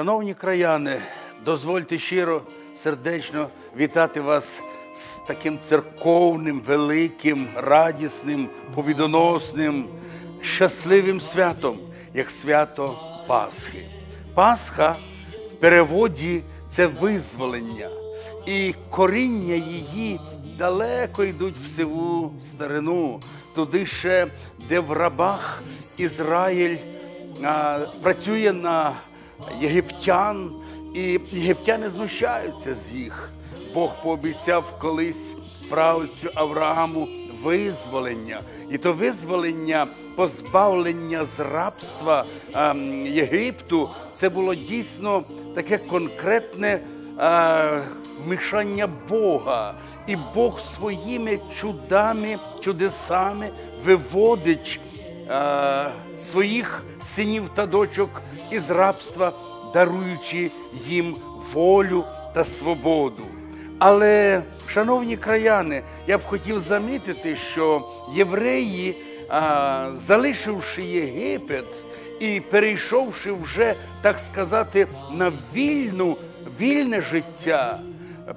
Шановні краяни, дозвольте щиро, сердечно вітати вас з таким церковним, великим, радісним, побідоносним, щасливим святом, як свято Пасхи. Пасха в переводі це визволення, і коріння її далеко йдуть в сиву старину, туди ще, де в рабах Ізраїль а, працює на єгиптян, і єгиптяни знущаються з їх. Бог пообіцяв колись правцю Аврааму визволення, і то визволення, позбавлення з рабства а, Єгипту, це було дійсно таке конкретне а, вмішання Бога. І Бог своїми чудами, чудесами виводить е, своїх синів та дочок із рабства, даруючи їм волю та свободу. Але, шановні краяни, я б хотів замітити, що євреї, е, залишивши Єгипет і перейшовши вже, так сказати, на вільну, вільне життя,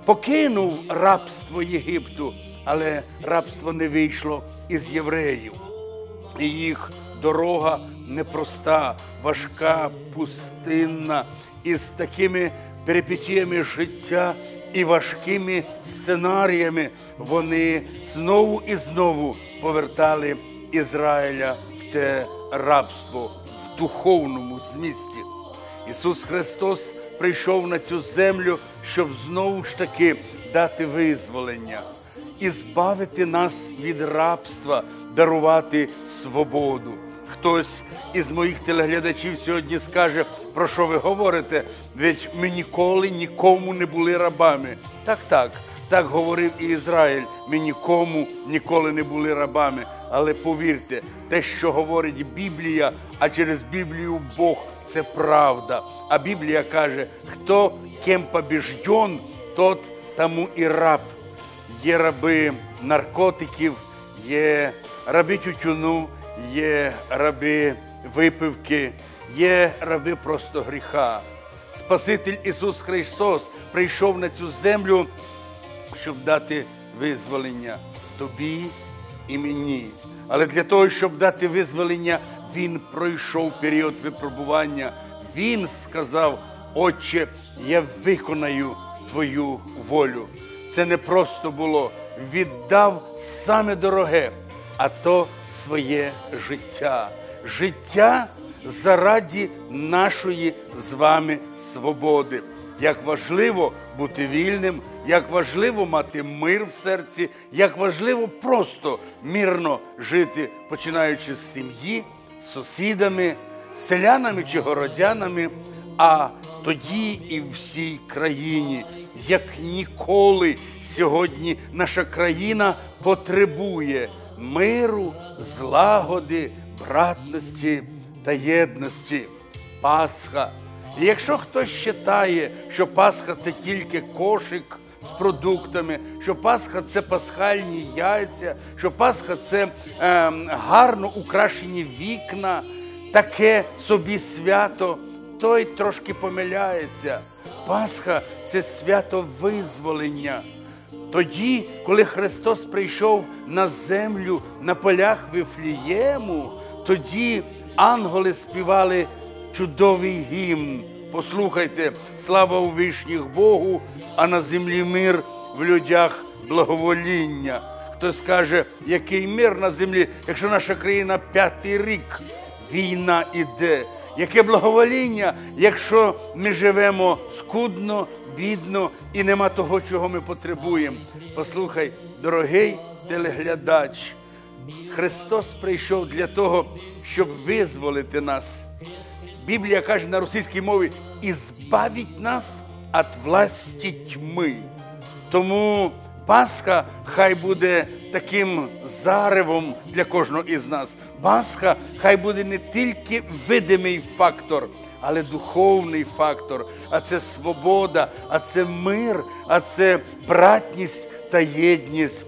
покинув рабство Єгипту, але рабство не вийшло із євреїв. І їх дорога непроста, важка, пустинна, із такими перипетіями життя і важкими сценаріями вони знову і знову повертали Ізраїля в те рабство в духовному змісті. Ісус Христос прийшов на цю землю, щоб знову ж таки дати визволення і збавити нас від рабства, дарувати свободу. Хтось із моїх телеглядачів сьогодні скаже, про що ви говорите, ведь ми ніколи нікому не були рабами. Так, так, так говорив і Ізраїль. Ми нікому ніколи не були рабами. Але повірте, те, що говорить Біблія, а через Біблію Бог це правда. А Біблія каже, хто кем побіжден, тот тому і раб. Є раби наркотиків, є раби тютюну, є раби випивки, є раби просто гріха. Спаситель Ісус Христос прийшов на цю землю, щоб дати визволення тобі і мені. Але для того, щоб дати визволення, Він пройшов період випробування. Він сказав, Отче, я виконаю Твою волю. Це не просто було, віддав саме дороге, а то своє життя. Життя заради нашої з вами свободи. Як важливо бути вільним, як важливо мати мир в серці, як важливо просто мирно жити, починаючи з сім'ї, сусідами, селянами чи городянами, а тоді і в всій країні. Як ніколи сьогодні наша країна потребує миру, злагоди, братності та єдності. Пасха. І якщо хтось вважає, що Пасха це тільки кошик з продуктами, що Пасха це пасхальні яйця, що Пасха це е, гарно украшені вікна, таке собі свято, той трошки помиляється. Пасха це свято визволення. Тоді, коли Христос прийшов на землю на полях Вифлієму, тоді ангели співали чудовий гімн. Послухайте, слава у вишніх Богу, а на землі мир в людях благовоління. Хтось каже, який мир на землі, якщо наша країна п'ятий рік війна іде. Яке благовоління, якщо ми живемо скудно, бідно і нема того, чого ми потребуємо. Послухай, дорогий телеглядач, Христос прийшов для того, щоб визволити нас. Біблія каже на російській мові і збавить нас від власті тьми. Тому Пасха хай буде таким заревом для кожного із нас. Пасха хай буде не тільки видимий фактор, але духовний фактор. А це свобода, а це мир, а це братність та єдність.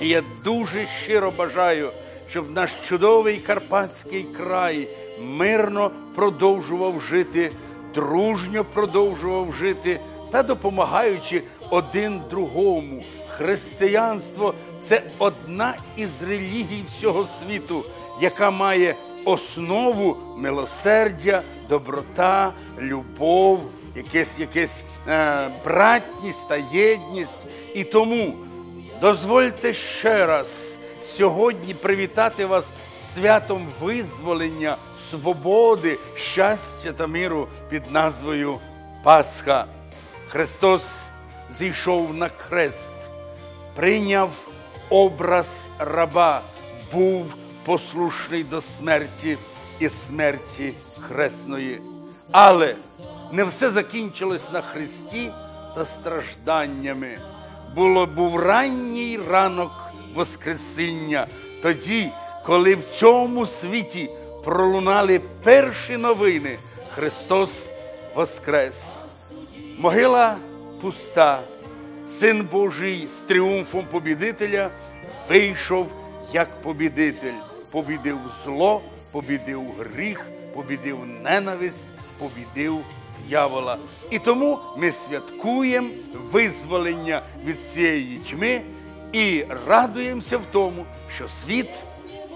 І я дуже щиро бажаю, щоб наш чудовий карпатський край мирно продовжував жити дружньо продовжував жити та допомагаючи один другому. Християнство це одна із релігій всього світу, яка має основу милосердя, доброта, любов, якесь, якесь е, братність та єдність. І тому дозвольте ще раз сьогодні привітати вас святом визволення, свободи, щастя та миру під назвою Пасха. Христос зійшов на хрест, прийняв образ раба, був послушний до смерті і смерті хресної. Але не все закінчилось на Христі та стражданнями. Було був ранній ранок Воскресіння, тоді, коли в цьому світі пролунали перші новини, Христос Воскрес. Могила пуста. Син Божий з тріумфом побідителя вийшов як побідитель, побідив зло, побідив гріх, побідив ненависть, побідив дьявола. І тому ми святкуємо визволення від цієї тьми і радуємося в тому, що світ,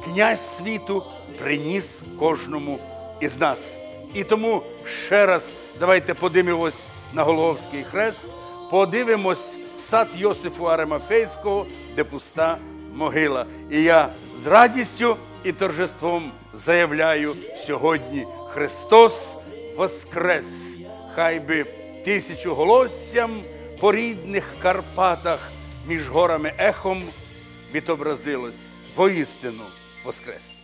князь світу, приніс кожному із нас. І тому ще раз давайте подивимось на Головський хрест, подивимось в сад Йосифу Аремафейського, де пуста могила. І я з радістю і торжеством заявляю сьогодні Христос Воскрес! Хай би тисячоголоссям по рідних Карпатах між горами ехом відобразилось воістину Воскрес!